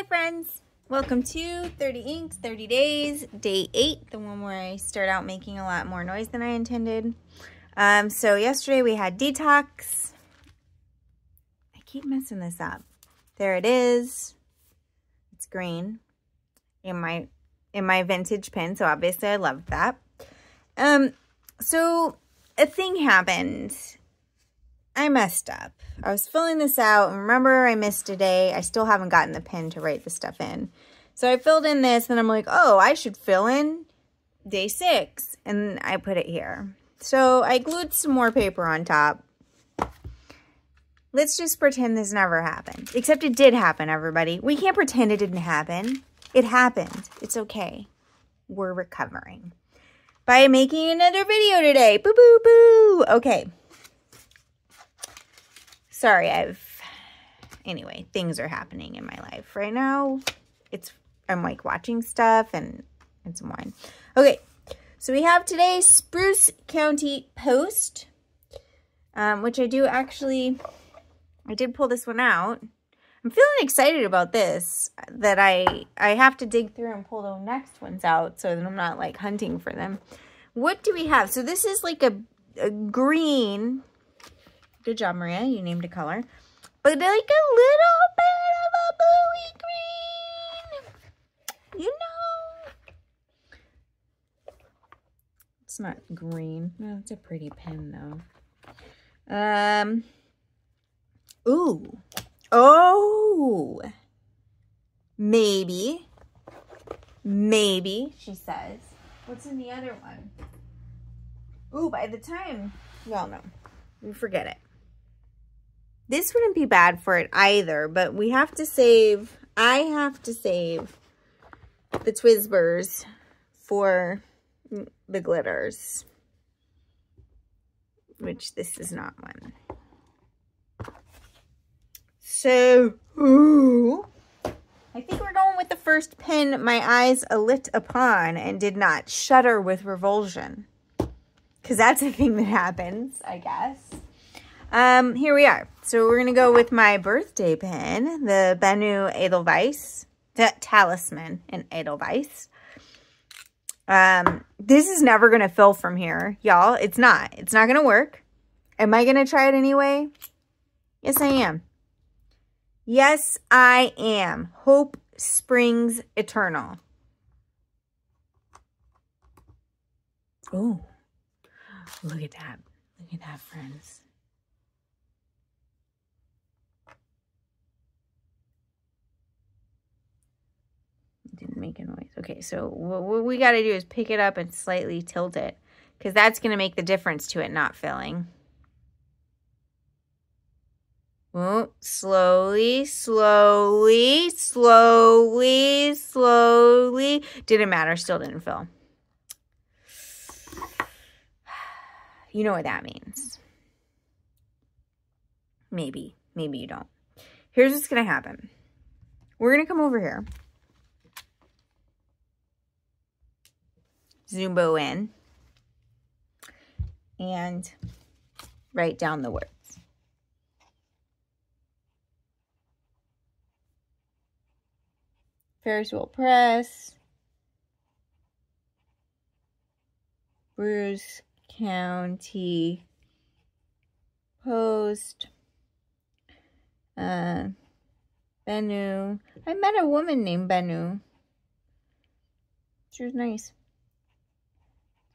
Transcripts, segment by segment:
Hi friends! Welcome to 30 Inks, 30 Days, Day 8, the one where I start out making a lot more noise than I intended. Um, so yesterday we had detox. I keep messing this up. There it is. It's green in my in my vintage pen, so obviously I love that. Um, so a thing happened. I messed up. I was filling this out, and remember I missed a day. I still haven't gotten the pen to write the stuff in. So I filled in this, and I'm like, oh, I should fill in day six, and I put it here. So I glued some more paper on top. Let's just pretend this never happened. Except it did happen, everybody. We can't pretend it didn't happen. It happened. It's okay. We're recovering. By making another video today. Boo, boo, boo. Okay. Sorry, I've... Anyway, things are happening in my life right now. It's... I'm like watching stuff and, and some wine. Okay. So we have today's Spruce County Post, um, which I do actually, I did pull this one out. I'm feeling excited about this, that I, I have to dig through and pull the next ones out so that I'm not like hunting for them. What do we have? So this is like a, a green, good job Maria, you named a color, but like a little bit of a bluey green, you know. It's not green. No, it's a pretty pen though. Um. Ooh. Oh. Maybe. Maybe, she says. What's in the other one? Ooh, by the time, well, no, we forget it. This wouldn't be bad for it either, but we have to save, I have to save the Twizzlers for the glitters, which this is not one. So, ooh, I think we're going with the first pin my eyes lit upon and did not shudder with revulsion. Because that's a thing that happens, I guess. Um, here we are. So we're going to go with my birthday pen, the Benu Edelweiss, the Talisman in Edelweiss. Um, this is never going to fill from here, y'all. It's not. It's not going to work. Am I going to try it anyway? Yes, I am. Yes, I am. Hope springs eternal. Oh, look at that. Look at that, friends. Make a noise. Okay, so what we got to do is pick it up and slightly tilt it because that's going to make the difference to it not filling. Oh, slowly, slowly, slowly, slowly. Didn't matter, still didn't fill. You know what that means. Maybe, maybe you don't. Here's what's going to happen. We're going to come over here. Zumbo in and write down the words. Ferris wheel press, Spruce County Post, uh, Benu. I met a woman named Benu. She was nice.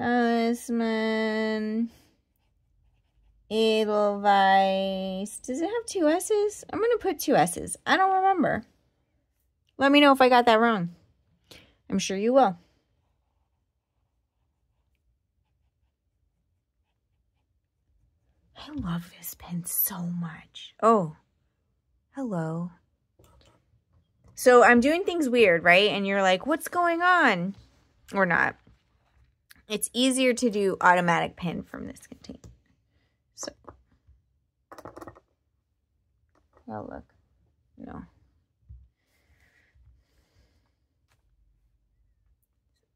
Talisman. Edelweiss. Does it have two S's? I'm going to put two S's. I don't remember. Let me know if I got that wrong. I'm sure you will. I love this pen so much. Oh, hello. So I'm doing things weird, right? And you're like, what's going on? Or not. It's easier to do automatic pen from this container. So, oh look, no.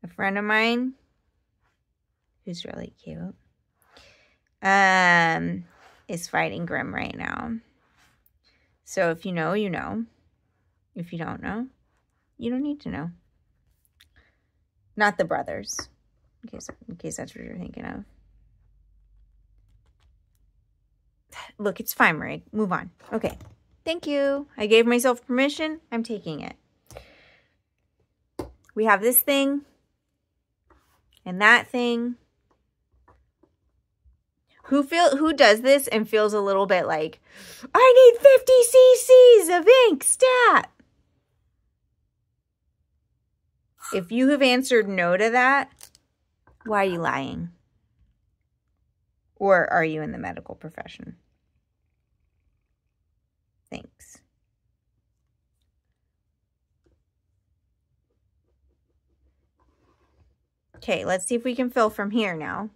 A friend of mine who's really cute um, is fighting Grim right now. So if you know, you know. If you don't know, you don't need to know. Not the brothers, in case, in case that's what you're thinking of. Look, it's fine, Marie. Move on. Okay. Thank you. I gave myself permission. I'm taking it. We have this thing and that thing. Who feel who does this and feels a little bit like, I need 50 cc's of ink stat. If you have answered no to that, why are you lying? Or are you in the medical profession? Thanks. Okay, let's see if we can fill from here now.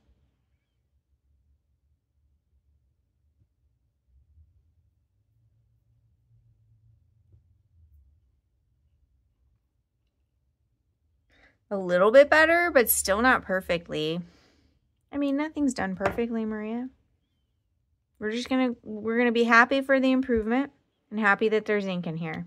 A little bit better, but still not perfectly. I mean, nothing's done perfectly, Maria. We're just going to, we're going to be happy for the improvement and happy that there's ink in here.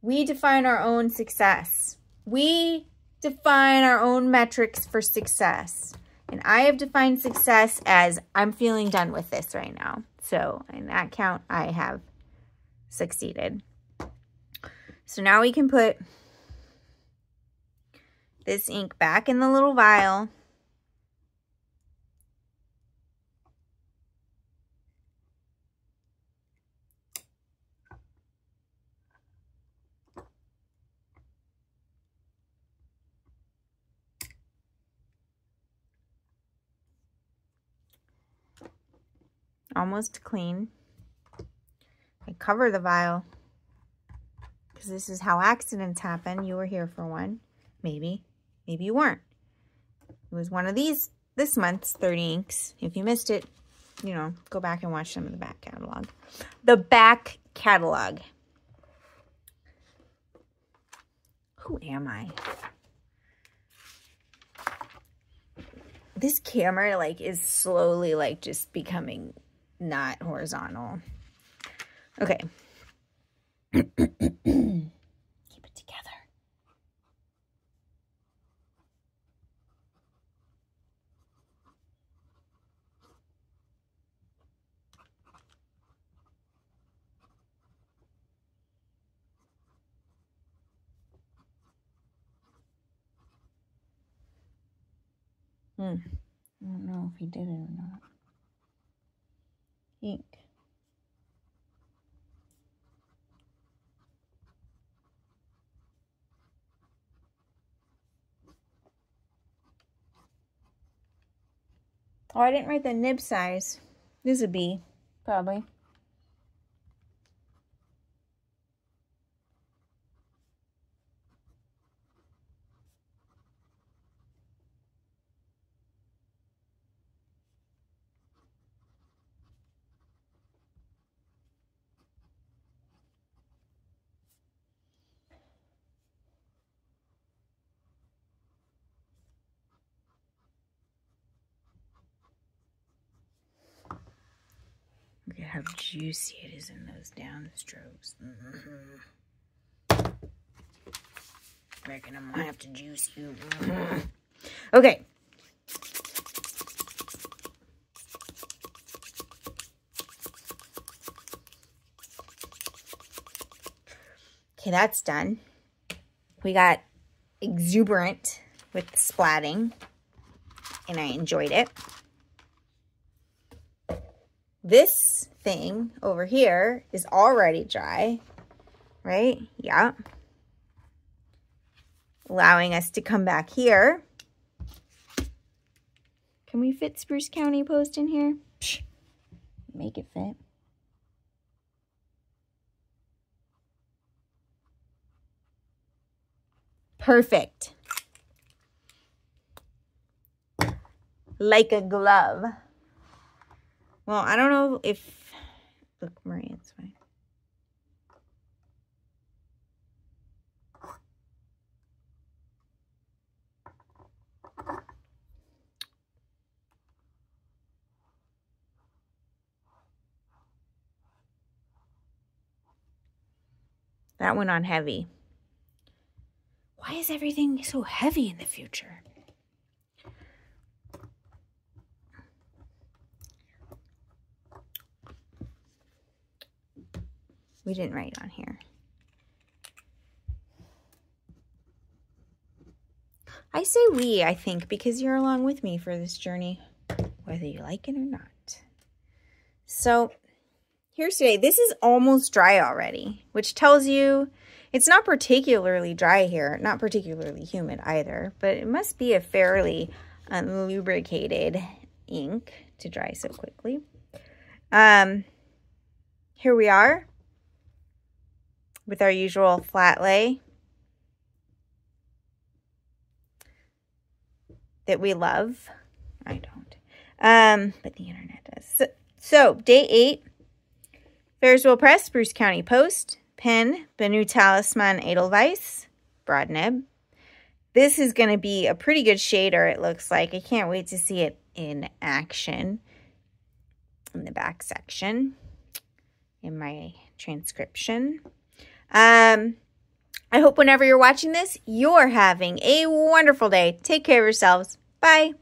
We define our own success. We define our own metrics for success. And I have defined success as I'm feeling done with this right now. So in that count, I have succeeded. So now we can put this ink back in the little vial. almost clean. I cover the vial because this is how accidents happen. You were here for one. Maybe. Maybe you weren't. It was one of these this month's 30 inks. If you missed it, you know, go back and watch some of the back catalog. The back catalog. Who am I? This camera, like, is slowly, like, just becoming not horizontal. Okay. Keep it together. Hmm. I don't know if he did it or not ink. Oh, I didn't write the nib size. This is a B, probably. How juicy it is in those downstrokes. Mm -hmm. Reckon I'm gonna have to juice you. Mm -hmm. Okay. Okay, that's done. We got exuberant with the splatting, and I enjoyed it. This thing over here is already dry, right? Yeah. Allowing us to come back here. Can we fit Spruce County Post in here? Psh, make it fit. Perfect. Like a glove. Well, I don't know if Look, Marie, it's fine. That went on heavy. Why is everything so heavy in the future? We didn't write on here. I say we, I think, because you're along with me for this journey, whether you like it or not. So here's today. This is almost dry already, which tells you it's not particularly dry here, not particularly humid either, but it must be a fairly unlubricated ink to dry so quickly. Um, here we are with our usual flat lay that we love. I don't. Um, but the internet does. So, so day eight, Ferris Press, Spruce County Post, pen, Benu Talisman Edelweiss, broad nib. This is going to be a pretty good shader, it looks like. I can't wait to see it in action in the back section in my transcription. Um, I hope whenever you're watching this, you're having a wonderful day. Take care of yourselves. Bye.